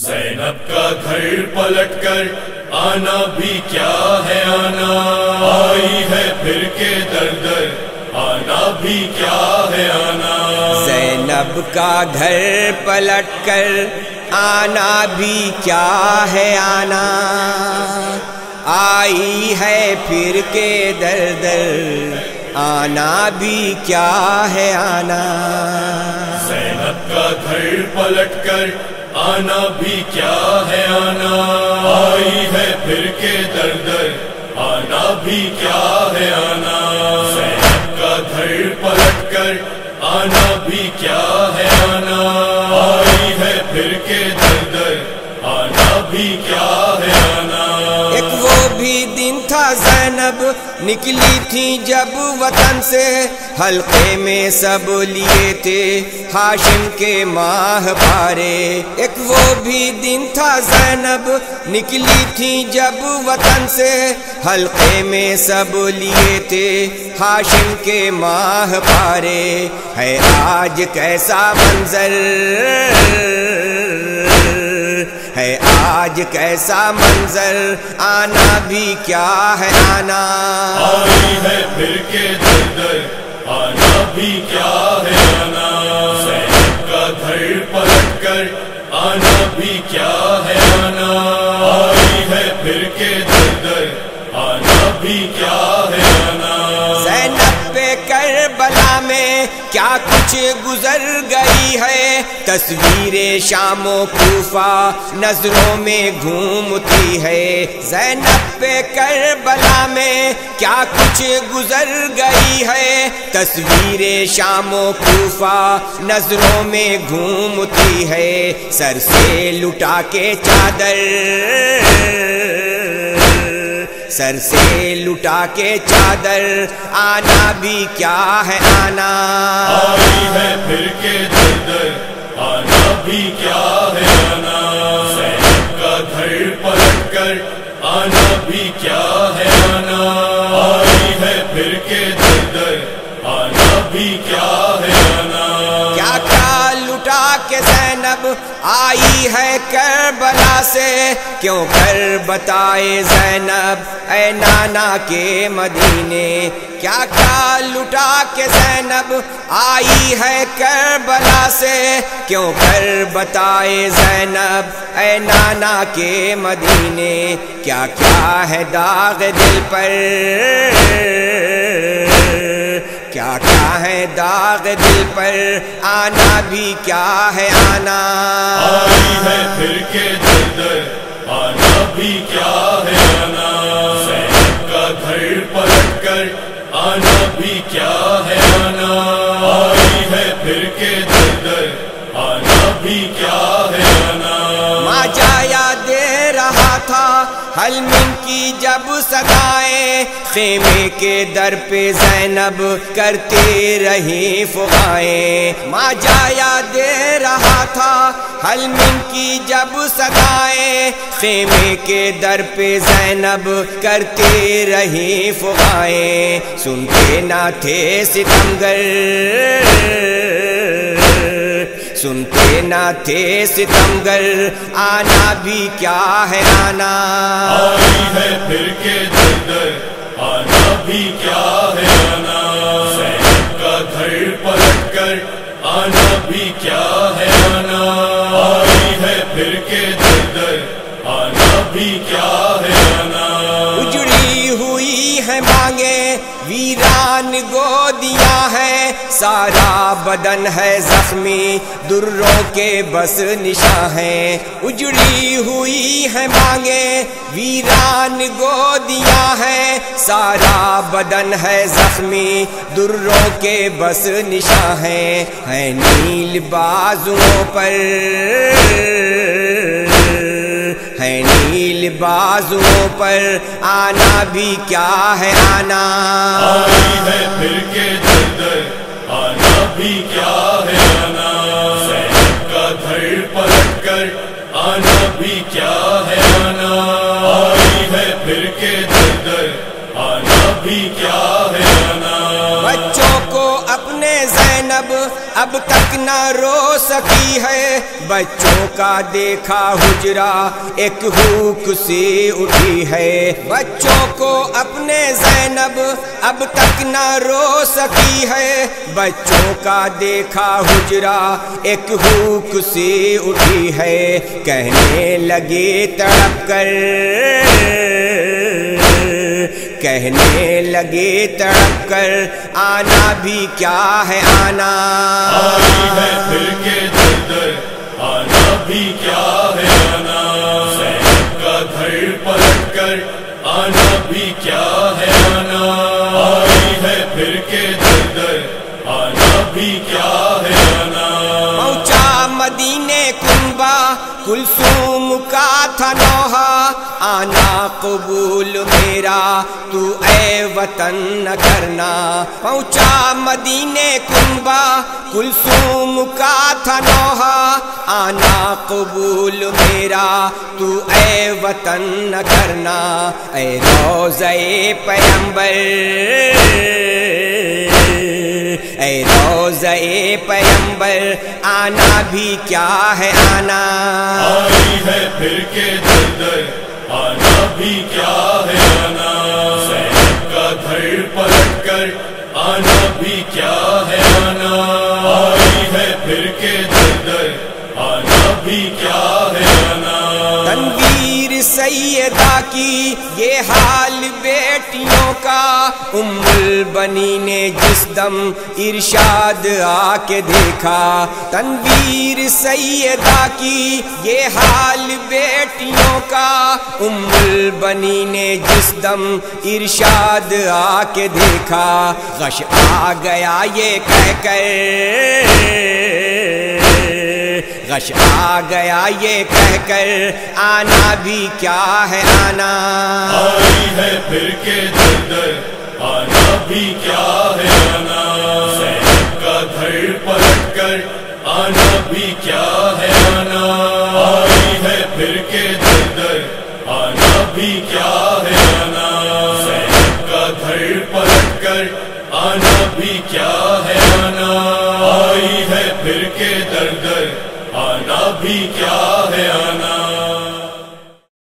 زینب کا گھر پلٹ کر آنا بھی کیا ہے آنا؟ آئی ہے پھر کے در در آنا بھی کیا ہے آنا؟ زینب کا گھر پلٹ کر آنا بھی کیا ہے آنا؟ آئی ہے پھر کے در در آنا بھی کیا ہے آنا؟ زینب کا گھر پلٹ کر آنا بھی کیا ہے آنا؟ آئی ہے پھر کے در در، آنا بھی کیا ہے آنا؟ زینب کا گھر پلٹ کر، آنا بھی کیا ہے آنا؟ آئی ہے پھر کے در در، آنا بھی کیا تھا زینب، نکلی تھی جب وطن سے۔ حلقے میں سب لیے تھے ہاشم کے ماہ پارے۔ ایک وہ بھی دن تھا زینب، نکلی تھی جب وطن سے۔ حلقے میں سب لیے تھے ہاشم کے ماہ پارے۔ ہے آج کیسا منظر؟ ہے آج کیسا منظر؟ آنا بھی کیا ہے آنا؟ آئی ہے پھر کے در در آنا بھی کیا ہے آنا؟ زینب کا گھر پلٹ کر آنا بھی کیا ہے آنا؟ آئی ہے پھر کے در در آنا بھی کیا ہے آنا؟ زینب پہ کربلا میں کیا کچھ گزر گئی ہے؟ تصویر شام و کوفہ نظروں میں گھومتی ہے۔ زینب پہ کربلا میں کیا کچھ گزر گئی ہے؟ تصویر شام و کوفہ نظروں میں گھومتی ہے۔ سر سے لٹا کے چادر سر سے لٹا کے چادر آنا بھی کیا ہے آنا؟ آئی ہے پھر کے در در آنا بھی کیا ہے آنا؟ کا گھر پلٹ کر آنا بھی کیا ہے آنا؟ آئی ہے پھر کے در در آنا بھی کیا ہے آنا؟ کیا کیا لٹا کے زینب آئی ہے کربلا سے کیوں کر بتائے زینب؟ اے نانا کے مدینے، کیا کیا لٹا کے زینب؟ آئی ہے کربلا سے کیوں کر بتائے زینب؟ اے نانا کے مدینے، کیا کیا ہے داغ دل پر؟ کیا کیا ہے داغ دل پر؟ آنا بھی کیا ہے آنا؟ آئی ہے پھر کے آنا بھی کیا ہے آنا زینب کا گھر پلٹ کر آنا بھی کیا ہے آنا آئی ہے پھر کے در در آنا بھی کیا ہے آنا ماں جایا دے رہا تھا حلمن کی جب سدائیں خیمے کے در پہ زینب کرتے رہی فغائیں ماں جایا دے رہا تھا حلمن کی جب سدائیں خیمے کے در پہ زینب کرتے رہی فغائیں سنتے نہ تھے ستمگر۔ سنتے نہ تھے ستمگر۔ آنا بھی کیا ہے آنا۔ آئی ہے پھر کے در آنا بھی کیا ہے آنا۔ زینب کا گھر پلٹ کر آنا بھی کیا ہے آنا؟ آئی ہے پھر کے در آنا بھی کیا ہے آنا؟ اجڑی ہوئی ہے مانگے ویران گودیاں ہیں۔ سارا بدن ہے زخمی، دروں کے بس نشاں ہیں اجڑی ہوئی ہے مانگے ویران گودیاں ہیں۔ سارا بدن ہے زخمی، دروں کے بس نشاں ہیں ہے نیل بازوں پر۔ ہے نیل بازوں پر۔ آنا بھی کیا ہے آنا؟ آئی ہے پھر کے در بھی کیا ہے آنا زینب کا گھر پلٹ کر آنا بھی کیا ہے آنا آئی ہے پھر کے در در، آنا بھی کیا زینب اب تک نہ رو سکی ہے بچوں کا دیکھا حجرا ایک ہوک سے اٹھی ہے بچوں کو اپنے زینب اب تک نہ رو سکی ہے بچوں کا دیکھا حجرا ایک ہوک سے اٹھی ہے کہنے لگے تڑپ کر کہنے لگے تڑپ کر، آنا بھی کیا ہے آنا؟ ہے پھر کے در آنا بھی کیا ہے آنا؟ کا گھر پلٹ کر، آنا بھی کیا ہے آنا؟ ہے پھر کے در آنا بھی کیا قبول میرا، تو اے وطن نہ کرنا۔ پہنچا مدینے کنبا کلثوم کا تھا نوحہ آنا قبول میرا، تو اے وطن نہ کرنا۔ اے روزے پیمبر اے روزے پیمبر آنا بھی کیا ہے آنا۔ آئی ہے پھر کے در آنا بھی کیا ہے آنا؟ زینب کا گھر پلٹ کر آنا بھی کیا ہے آنا؟ آئی ہے پھر کے در در آنا بھی کیا ہے آنا؟ تنویر سیدہ کی یہ حال بیٹیوں کا ام البنی نے جس دم ارشاد آ کے دیکھا۔ تنویر سیدہ کی یہ حال بیٹیوں کا ام البنی نے جس دم ارشاد آ کے دیکھا۔ غش آ گیا یہ کہہ کر۔ غش آ گیا یہ کہہ کر۔ آنا بھی کیا ہے آنا۔ پھر کے در در آنا بھی کیا ہے آنا زینب کا گھر پلٹ کر آنا بھی کیا ہے آنا آئی ہے پھر کے در در آنا بھی کیا ہے آنا زینب کا گھر پلٹ کر آنا بھی کیا ہے آنا آئی ہے پھر کے در در آنا بھی کیا ہے آنا